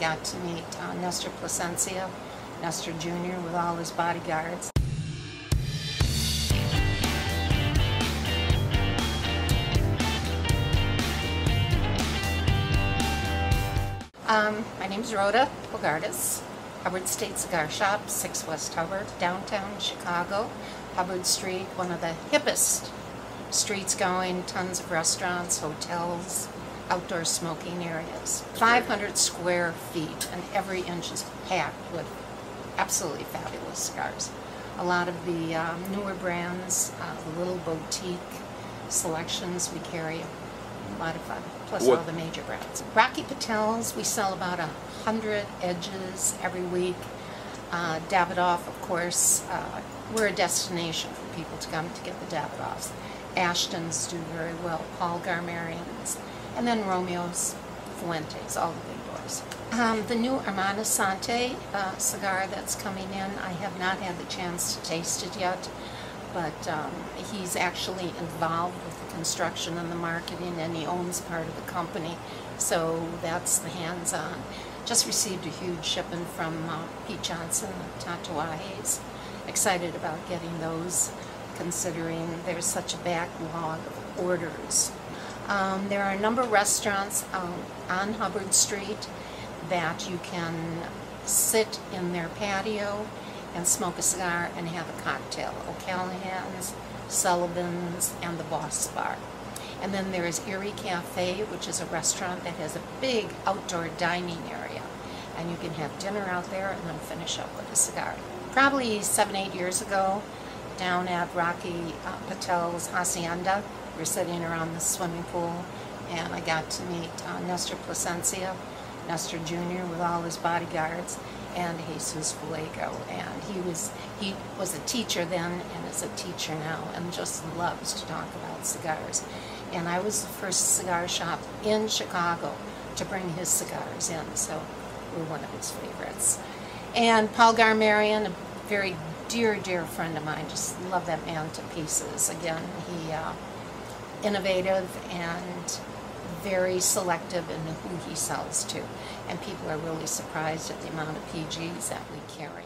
got to meet uh, Nestor Plasencia, Nestor Jr. with all his bodyguards. Um, my name is Rhoda Bogardus, Hubbard State Cigar Shop, 6 West Hubbard, downtown Chicago. Hubbard Street, one of the hippest streets going, tons of restaurants, hotels, outdoor smoking areas. 500 square feet, and every inch is packed with absolutely fabulous cigars. A lot of the um, newer brands, uh, the little boutique selections we carry a lot of fun, plus What- all the major brands. Rocky Patels, we sell about a hundred edges every week. Uh, Davidoff, of course, uh, we're a destination for people to come to get the Davidoffs. Ashton's do very well, Paul Garmirians, and then Romeo's, Fuentes, all the big boys. Um, the new Armand Assante uh, cigar that's coming in, I have not had the chance to taste it yet but um, he's actually involved with the construction and the marketing, and he owns part of the company, so that's the hands-on. Just received a huge shipment from uh, Pete Johnson Tatuajes. Excited about getting those, considering there's such a backlog of orders. Um, there are a number of restaurants um, on Hubbard Street that you can sit in their patio and smoke a cigar and have a cocktail. O'Callahan's, Sullivan's, and the Boss Bar. And then there is Erie Cafe, which is a restaurant that has a big outdoor dining area. And you can have dinner out there and then finish up with a cigar. Probably seven, eight years ago, down at Rocky uh, Patel's Hacienda, were sitting around the swimming pool, and I got to meet uh, Nestor Plasencia, Nestor Jr. with all his bodyguards, and Jesus Fuego. And he was he was a teacher then and is a teacher now, and just loves to talk about cigars. And I was the first cigar shop in Chicago to bring his cigars in, so we're one of his favorites. And Paul Garmirian, a very dear, dear friend of mine, just love that man to pieces. Again, he uh, innovative and very selective in who he sells to. And people are really surprised at the amount of PGs that we carry.